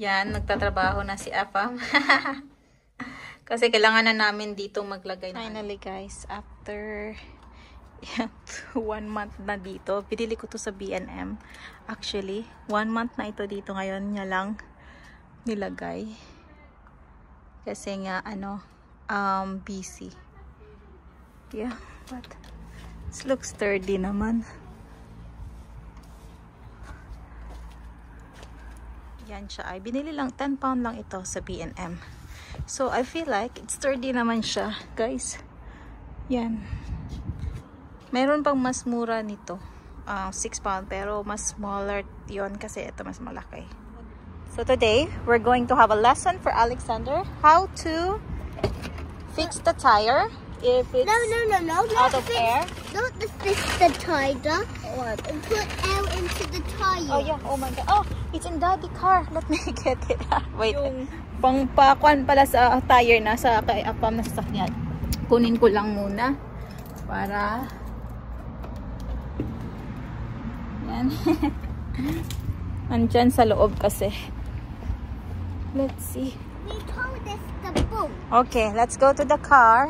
Yan, nagtatrabaho na si Afam. Kasi kailangan na namin dito maglagay. Finally guys, after one month na dito, pinili ko to sa B&M. Actually, one month na ito dito ngayon niya lang nilagay. Kasi nga, ano, um, busy. Yeah, but it looks sturdy naman. Yan siya ay binili lang 10 pound lang ito sa B&M. So I feel like it's sturdy naman siya, guys. Yan. Meron pang mas mura nito. Uh, 6 pound pero mas smaller 'yon kasi ito mas malaki. So today, we're going to have a lesson for Alexander how to fix the tire if it's No, no, no, no. out Not of fix, air. Not the fix the tire. What? Put air into the tire. Oh yeah, oh my god. Oh, it's in daddy car. Let me get it. Wait. Yung pangpakuan pala sa tire na sa kay apam na sasakyan. Kunin ko lang muna para Yan. Andyan sa loob kasi. Let's see. We told this the boat. Okay, let's go to the car.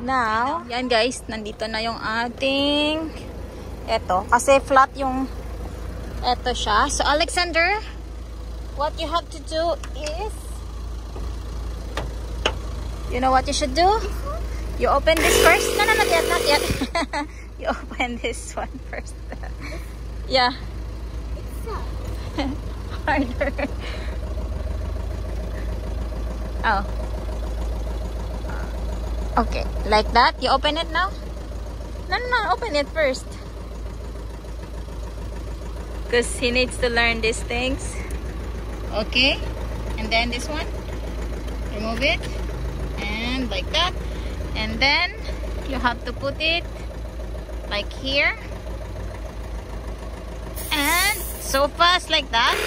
Now, yan guys, nandito na yung ating eto. Kasi flat yung eto siya. So, Alexander, what you have to do is you know what you should do? You open this first. No, no, not yet, not yet. you open this one first. yeah, harder. Oh. Okay, like that. You open it now? No, no, no. Open it first. Because he needs to learn these things. Okay. And then this one. Remove it. And like that. And then you have to put it like here. And so fast like that.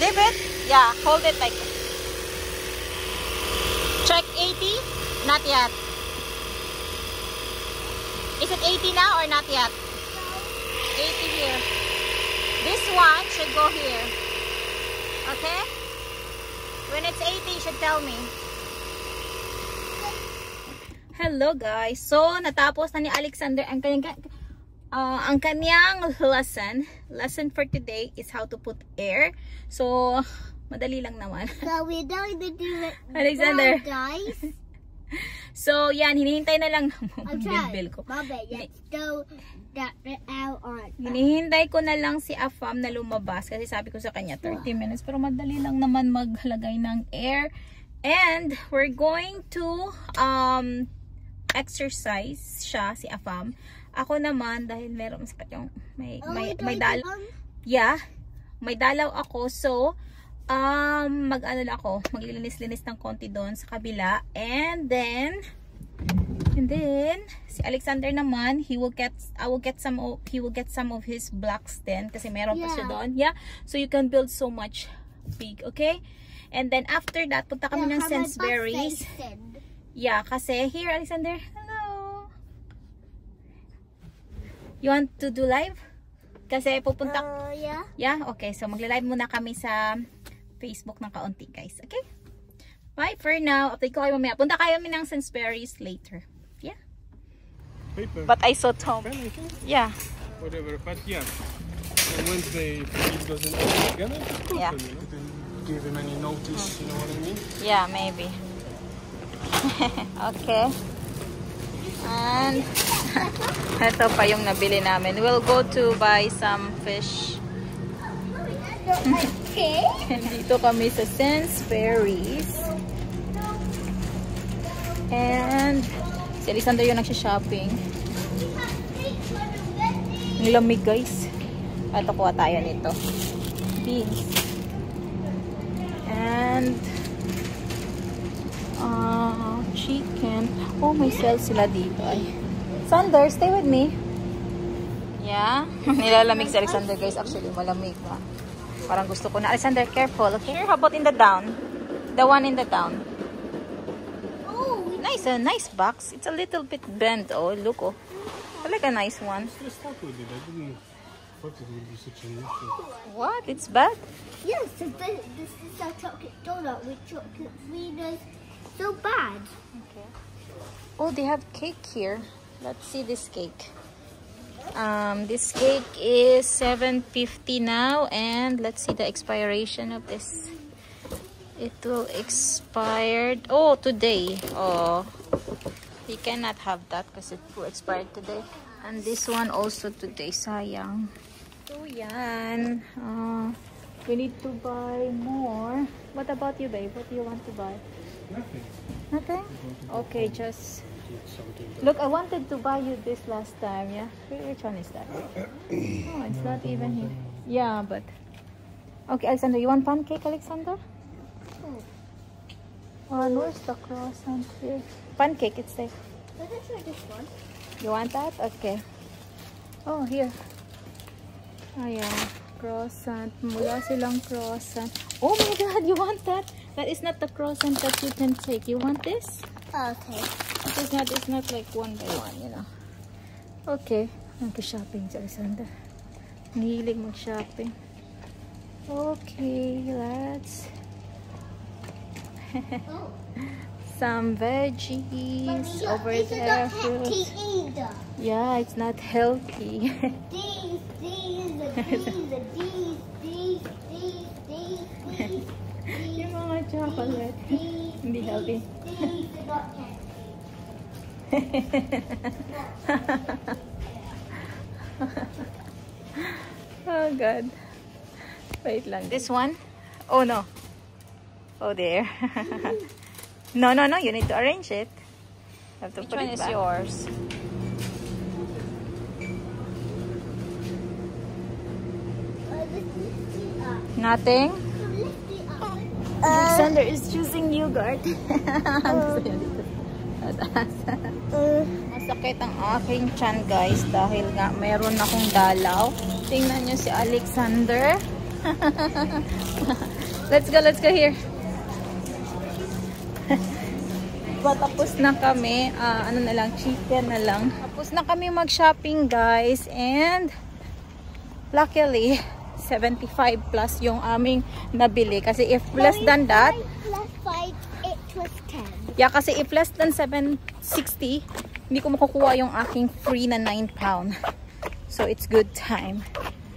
Leave it. Yeah, hold it like this. Check 80. Not yet. Is it 80 now or not yet? 80 here. This one should go here. Okay? When it's 80, you should tell me. Hello guys. So, natapos na ni Alexander ang kanyang uh, ang kanyang lesson. Lesson for today is how to put air. So, madali lang naman. So we're going to do it Alexander. now, guys. So, yan, hinihintay na lang bilbil ko. Mama, let's go that on. Hinihintay ko na lang si Afam na lumabas kasi sabi ko sa kanya 30 minutes pero madali lang naman maghalagay ng air. And we're going to um exercise siya si Afam. Ako naman dahil meron sakit yung may Oh, may, may to dalaw. Yeah. May dalaw ako so um mag-ano lang ako, maglilinis-linis ng konti doon sa kabila and then And then, si Alexander naman, he will get, I will get some, of, he will get some of his blocks then, kasi meron pa siya Yeah. doon. Yeah, so you can build so much big, okay? And then after that, punta kami ng yeah, bus Sainsbury's. Yeah, kasi, here Alexander, hello! You want to do live? Kasi pupunta, Uh, yeah. yeah, okay, so magla-live muna kami sa Facebook ng kaunti, guys, okay? Bye for now. Update ko kayo mamaya. Punta kayo kami ng Sainsbury's later. Yeah. paper. But I saw Tom. pen, I. Yeah. Whatever. But yeah. And Wednesday, if he doesn't open together, just Yeah. them, you know. Didn't give him any notice, you know what I mean? Yeah, maybe. okay. And ito pa yung nabili namin. We'll go to buy some fish. Okay. Dito kami sa Sainsbury's. And si Alexander yung nagsha-shopping. Ang guys. At kuha tayo nito. Beans. And uh, chicken. Oh, may sale sila dito ay. Sander, stay with me. Yeah. Nilalamig si Alexander guys. Actually, malamig pa. Parang gusto ko na. Alexander, careful. Okay? How about in the down? The one in the down. Oh, Nice, a nice box. It's a little bit bent. Oh, look oh. I like a nice one. Just start with it. I didn't thought it would be such an issue. What? It's bad? Yes, this, this is a chocolate donut with chocolate sweetness. So bad. Okay. Oh, they have cake here. Let's see this cake. Um, this cake is 7.50 now, and let's see the expiration of this. It will expire. Oh, today. Oh, we cannot have that because it will expire today. And this one also today. Sayang. So yan. Uh, we need to buy more. What about you, babe? What do you want to buy? Nothing. Nothing? Okay, just It's something. look. I wanted to buy you this last time. Yeah, which one is that? Oh, it's not even here. Yeah, but okay, Alexander. You want pancake, Alexander? Hmm. Oh, and where's the croissant here? Pancake. It's there. Us try this one. You want that? Okay. Oh, here. Oh, Ayan. Croissant. Mula silang croissant. Oh my God, you want that? That is not the croissant that you can take. You want this? Oh, okay. It's not, it's not like one by one, you know. Okay. Nag-shopping si Alexander. Nihilig mag-shopping. Okay, let's... Oh. Some veggies Mommy, over these there. are not healthy either. Yeah, it's not healthy. These, these, the these, the these, these, these, these, these, these, Yung mga chocolate. these, Hindi healthy. these are not healthy. oh God. Wait lang. This one? Oh no. Oh there. no, no, no. You need to arrange it. Have to Which put one it is back. yours? Uh, let's lift it up. Nothing? Alexander is choosing yogurt. Masakit ang aking chan guys dahil nga meron akong dalaw. Tingnan nyo si Alexander. let's go, let's go here. Patapos na kami. ah, ano na lang, chicken na lang. Tapos na kami mag-shopping guys. And luckily, 75 plus yung aming nabili. Kasi if less than that, Plus five, it was ten. Yeah, kasi if less than 760, hindi ko makukuha yung aking free na 9 pound. So, it's good time.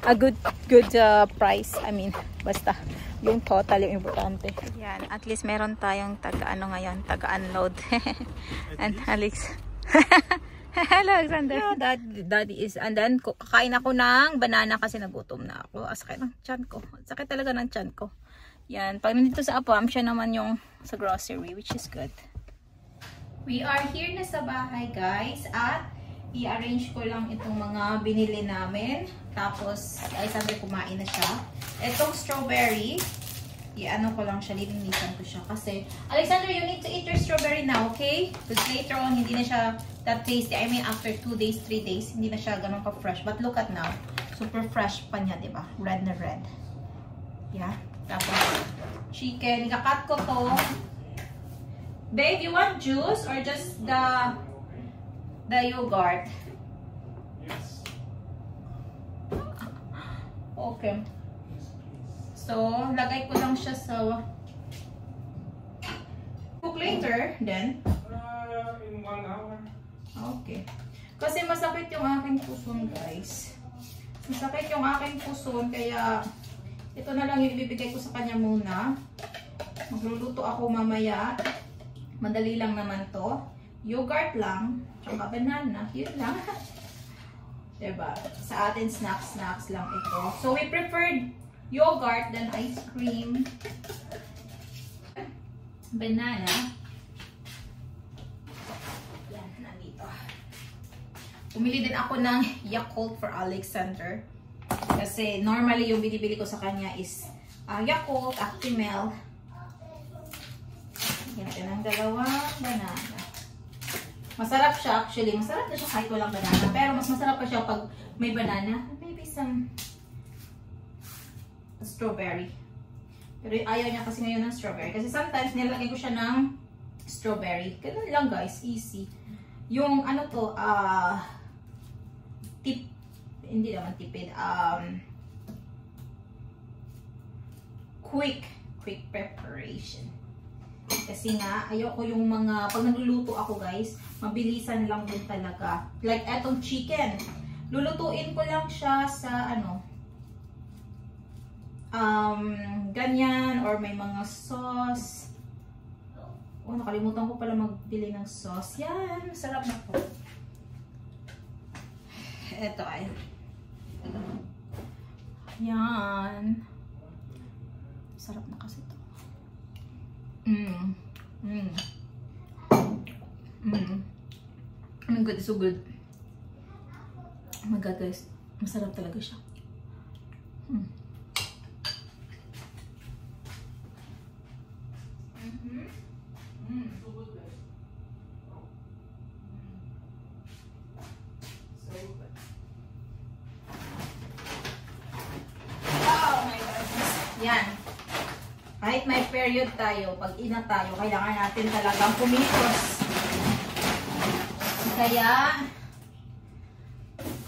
A good, good uh, price. I mean, basta yung total yung importante. Yan, at least meron tayong taga-ano ngayon, taga-unload. And Alex, Hello, Alexander. Yeah, dad, daddy is, and then, kakain ako ng banana kasi nagutom na ako. Ah, sakit ng tiyan ko. Sakit talaga ng tiyan ko. Yan, pag nandito sa Apam, siya naman yung sa grocery, which is good. We are here na sa bahay, guys, at i-arrange ko lang itong mga binili namin. Tapos, ay sabi kumain na siya. Itong strawberry, i-ano ko lang siya, lilinisan ko siya. Kasi, Alexander, you need to eat your strawberry now, okay? Because later on, hindi na siya that tasty. I mean, after 2 days, 3 days, hindi na siya ganun ka-fresh. But look at now. Super fresh pa niya, di ba? Red na red. Yeah. Tapos, chicken. Ikakat ko to. Babe, you want juice or just the the yogurt? Yes. Okay. So, lagay ko lang siya sa cook later, then. Uh, in one hour. Okay. Kasi masakit yung aking puson, guys. Masakit yung aking puson, kaya ito na lang yung ibibigay ko sa kanya muna. Magluluto ako mamaya. Madali lang naman to. Yogurt lang, tsaka banana. Yun lang. diba? Sa atin, snacks-snacks lang ito. So, we preferred yogurt than ice cream. Banana. Yan, nandito. Pumili din ako ng Yakult for Alexander. Kasi normally yung binibili ko sa kanya is uh, Yakult, Actimel. Yan natin ang dalawang banana. Masarap siya actually. Masarap na siya kahit walang banana. Pero mas masarap pa siya pag may banana. Maybe some strawberry. Pero ayaw niya kasi ngayon ng strawberry. Kasi sometimes nilalagay ko siya ng strawberry. Ganun lang guys. Easy. Yung ano to, ah... tip, hindi naman tipid, um, quick, quick preparation. Kasi nga, ayoko yung mga, pag nagluluto ako guys, mabilisan lang din talaga. Like etong chicken. Lulutuin ko lang siya sa ano, um, ganyan, or may mga sauce. Oh, nakalimutan ko pala magbili ng sauce. Yan, masarap na po. Ito ay. Yan. Sarap na kasi to. Mmm. Mmm. Mmm. Mm, good. So good. Oh my God, guys. Masarap talaga siya. Mm. Mm, so good, guys. So good. Oh my goodness. Yan. Kahit may period tayo, pag ina tayo, kailangan natin talagang kumilos. Kaya,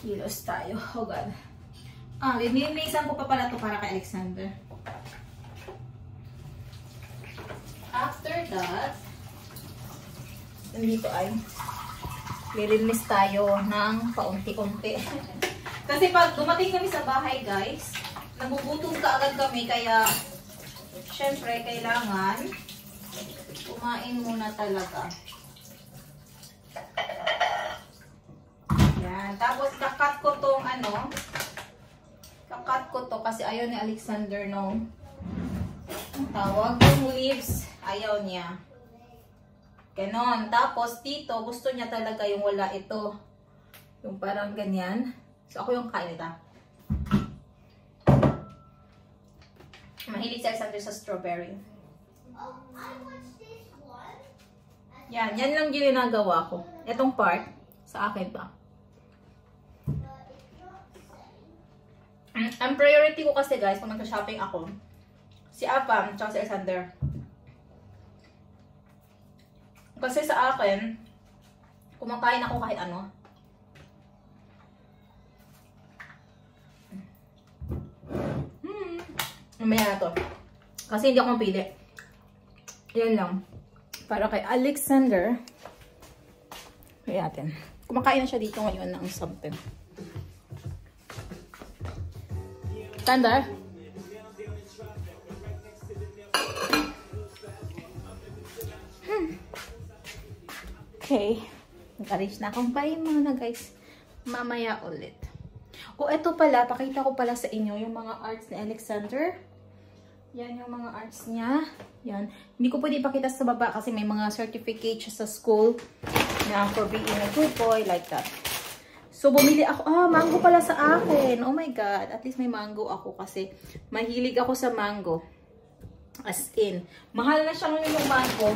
kilos tayo. Oh God. Ah, lininisan ko pa pala to para kay Alexander. After that, nandito ay lilinis tayo ng paunti-unti. Kasi pag dumating kami sa bahay, guys, nagugutom ka agad kami, kaya syempre, kailangan kumain muna talaga. Yan. Tapos, kakat ko tong ano, kakat ko to kasi ayaw ni Alexander ang tawag yung leaves. Ayaw niya. Ganon. Tapos, dito, gusto niya talaga yung wala ito. Yung parang ganyan. So, ako yung kain ito. Mahilig si Alexander sa strawberry. Oh. Yan, yan lang yung ginagawa ko. Itong part, sa akin pa. Same. Ang, priority ko kasi guys, kung nagka-shopping ako, si Apam, tsaka si Alexander. Kasi sa akin, kumakain ako kahit ano. Hmm. Mamaya na to. Kasi hindi ako mapili. Yan lang. Para kay Alexander. Kaya natin. Kumakain na siya dito ngayon ng something. Tanda. Okay. Nag-arrange na akong pain muna guys. Mamaya ulit. O eto pala, pakita ko pala sa inyo yung mga arts ni Alexander. Yan yung mga arts niya. Yan. Hindi ko pwede ipakita sa baba kasi may mga certificate siya sa school na for being a good boy like that. So, bumili ako. Ah, mango pala sa akin. Oh my God. At least may mango ako kasi mahilig ako sa mango. As in. Mahal na siya ngayon yung mango.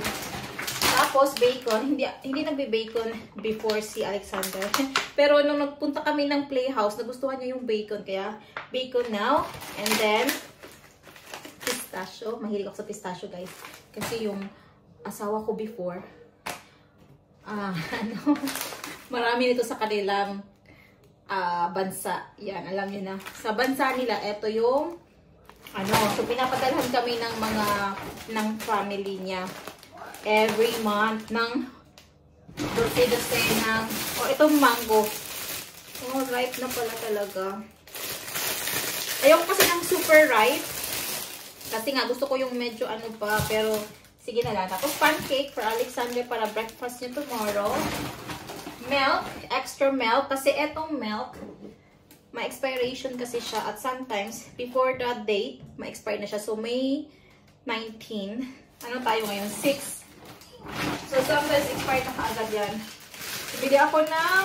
Tapos, bacon. Hindi, hindi nagbe-bacon before si Alexander. Pero nung nagpunta kami ng playhouse, nagustuhan niya yung bacon. Kaya, bacon now. And then, pistachio. Mahilig ako sa pistachio, guys. Kasi yung asawa ko before, ah, ano, marami nito sa kanilang ah, bansa. Yan, alam niyo na. Sa bansa nila, ito yung, ano, so pinapadalhan kami ng mga, ng family niya every month ng dose-dose ng, o oh, itong mango. Oh, ripe na pala talaga. Ayoko kasi ng super ripe. Kasi nga, gusto ko yung medyo ano pa, pero sige na lang. Tapos pancake for Alexander para breakfast niya tomorrow. Milk, extra milk. Kasi etong milk, ma-expiration kasi siya. At sometimes, before the date, ma-expire na siya. So, May 19. Ano tayo ngayon? 6. So, sometimes expired na kaagad yan. Bili ako ng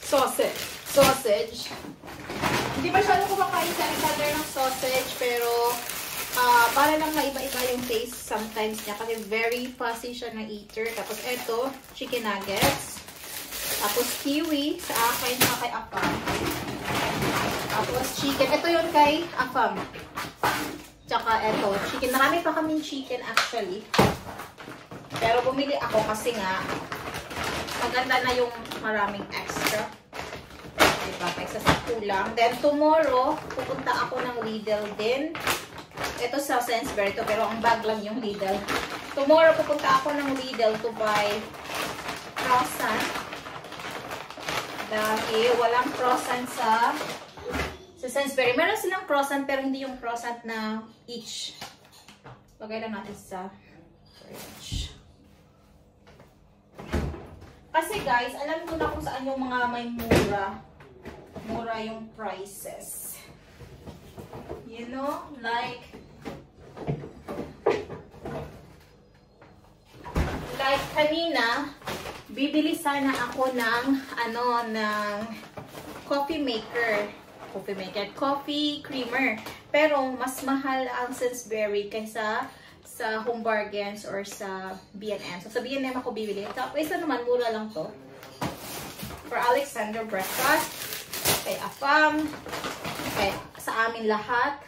sausage. Sausage. Hindi masyado kumakain sa Alexander ng sausage, pero uh, para lang maiba-iba yung taste sometimes niya. Kasi very fussy siya na eater. Tapos eto, chicken nuggets. Tapos kiwi sa akin na kay Afam. Tapos chicken. Ito yun kay Afam. Tsaka eto, chicken. Marami pa kaming chicken actually. Pero bumili ako kasi nga maganda na yung maraming extra. lang. Then, tomorrow, pupunta ako ng Lidl din. Ito sa Sainsbury to, pero ang bag lang yung Lidl. Tomorrow, pupunta ako ng Lidl to buy croissant. Dahil walang croissant sa sa Sainsbury. Meron silang croissant, pero hindi yung croissant na each. Lagay lang natin sa fridge. Kasi guys, alam ko na kung saan yung mga may mura. Mura yung prices. You know, like like kanina, bibili sana ako ng ano ng coffee maker. Coffee maker, coffee creamer. Pero mas mahal ang Sainsbury kaysa sa Home Bargains or sa B&M. So, sa B&M ako bibili. Tapos, isa naman, mura lang to. For Alexander Breakfast, kay Afam, kay, sa amin lahat.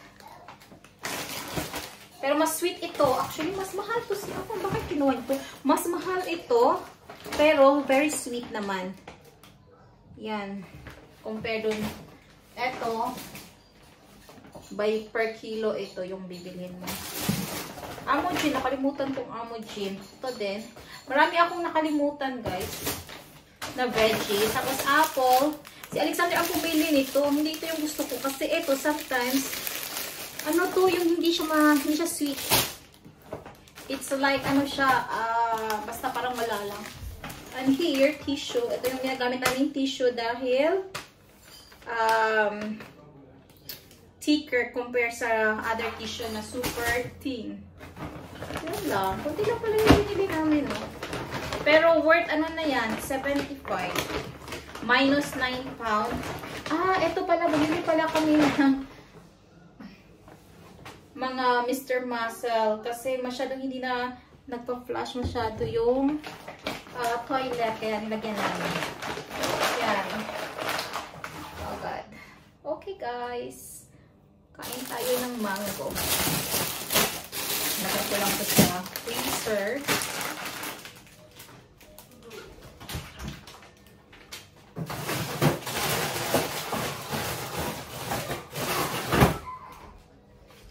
Pero mas sweet ito. Actually, mas mahal to si Afam. Bakit kinuha ito? Mas mahal ito, pero very sweet naman. Yan. Compare dun. Ito, by per kilo ito yung bibilhin mo. Amojin, nakalimutan kong Amojin. Ito din. Marami akong nakalimutan, guys. Na veggies. Tapos apple. Si Alexander ang pumili nito. Hindi ito yung gusto ko. Kasi ito, sometimes, ano to, yung hindi siya, ma, hindi siya sweet. It's like, ano siya, uh, basta parang wala lang. And here, tissue. Ito yung ginagamit namin tissue dahil, um, thicker compare sa other tissue na super thin. Yan lang. Kunti lang pala yung binili namin, no? Pero worth ano na yan? 75. Minus 9 pound. Ah, eto pala. Bumili pala kami ng mga Mr. Muscle. Kasi masyadong hindi na nagpa-flash masyado yung uh, toilet. Kaya nilagyan namin. Yan. Oh God. Okay, guys. Kain tayo ng mango. Lagay ko lang ito sa freezer.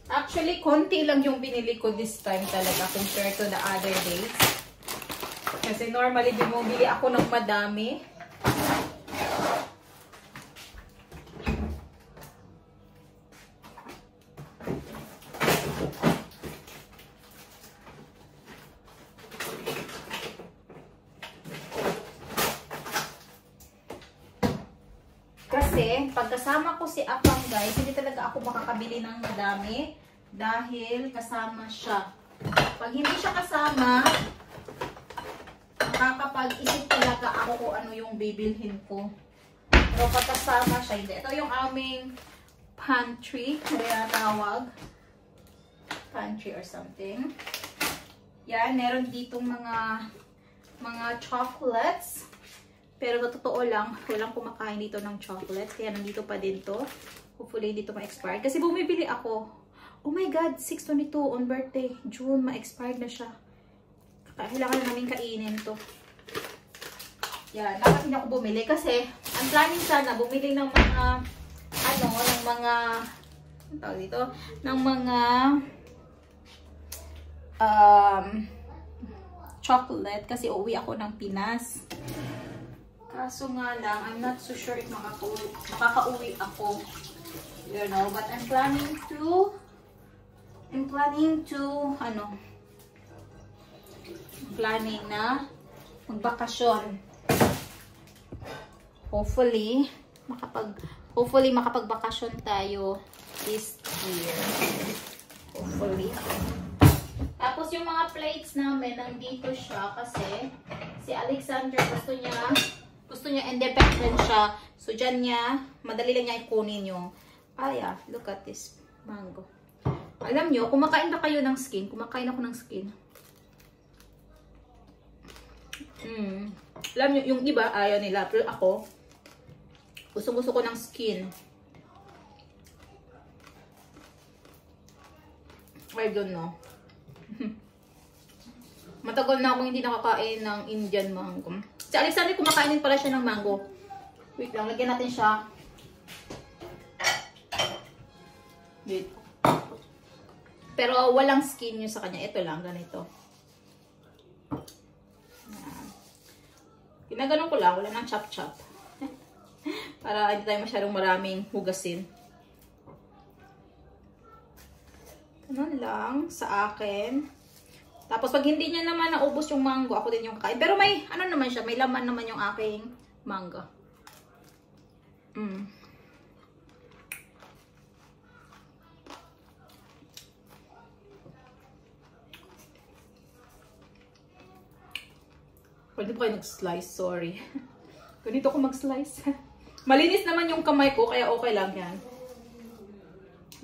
Actually, konti lang yung binili ko this time talaga compared to the other days. Kasi normally, bumibili ako ng madami. Kasi, pagkasama ko si Apang guys, hindi talaga ako makakabili ng madami dahil kasama siya. Pag hindi siya kasama, makakapag-isip talaga ako kung ano yung bibilhin ko. Pero pagkasama siya, hindi. Ito yung aming pantry, kaya tawag. Pantry or something. Yan, meron ditong mga mga chocolates. Pero sa totoo lang, walang kumakain dito ng chocolates. Kaya nandito pa din to. Hopefully, dito ma-expire. Kasi bumibili ako. Oh my God, 622 on birthday. June, ma-expired na siya. Kailangan na namin kainin to. Yan, dapat hindi ako bumili. Kasi, ang planning sana, bumili ng mga, ano, ng mga, ano tawag dito? Ng mga, um, chocolate. Kasi uwi ako ng Pinas. Kaso nga lang, I'm not so sure if makaka-uwi, ako. You know, but I'm planning to, I'm planning to, ano, planning na magbakasyon. Hopefully, makapag, hopefully makapagbakasyon tayo this year. Hopefully. Tapos yung mga plates namin, nandito siya kasi si Alexander gusto niya gusto niya independent siya. So, dyan niya, madali lang niya ikunin yung, ah yeah, look at this mango. Alam nyo, kumakain ba kayo ng skin? Kumakain ako ng skin. Hmm. Alam nyo, yung iba, ayaw nila. Pero ako, gusto-gusto ko ng skin. I don't know. Matagal na ako hindi nakakain ng Indian mango. Si Alexander kumakain din pala siya ng mango. Wait lang, lagyan natin siya Dito. Pero walang skin yun sa kanya. Ito lang, ganito. Ginaganon ko lang, wala nang chop-chop. Para hindi tayo masyadong maraming hugasin. Ganun lang sa akin. Tapos pag hindi niya naman naubos yung mango, ako din yung kain. Pero may, ano naman siya, may laman naman yung aking manga. Mm. Pwede pa kayo nag-slice, sorry. Ganito ko mag-slice. Malinis naman yung kamay ko, kaya okay lang yan.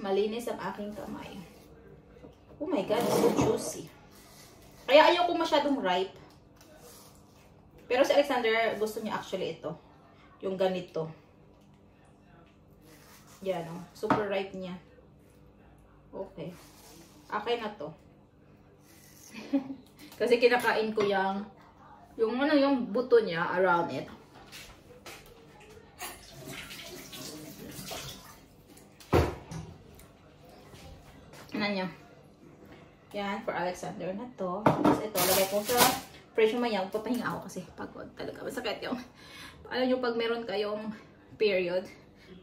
Malinis ang aking kamay. Oh my God, so juicy. Kaya ayaw ko masyadong ripe. Pero si Alexander, gusto niya actually ito. Yung ganito. Yan o. Super ripe niya. Okay. Akin na to. Kasi kinakain ko yung yung ano yung buto niya around it. Ano niya? Yan, for Alexander na to. Tapos ito, lagay ko sa fridge mamaya. Papahinga ako kasi pagod talaga. Masakit yung, alam nyo, pag meron kayong period,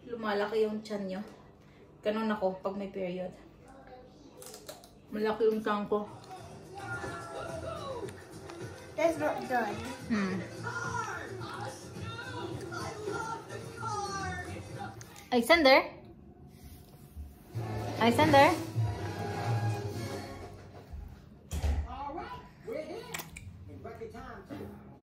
lumalaki yung chan nyo. Ganun ako pag may period. Malaki yung chan ko. That's not done. Hmm. Alexander? Alexander?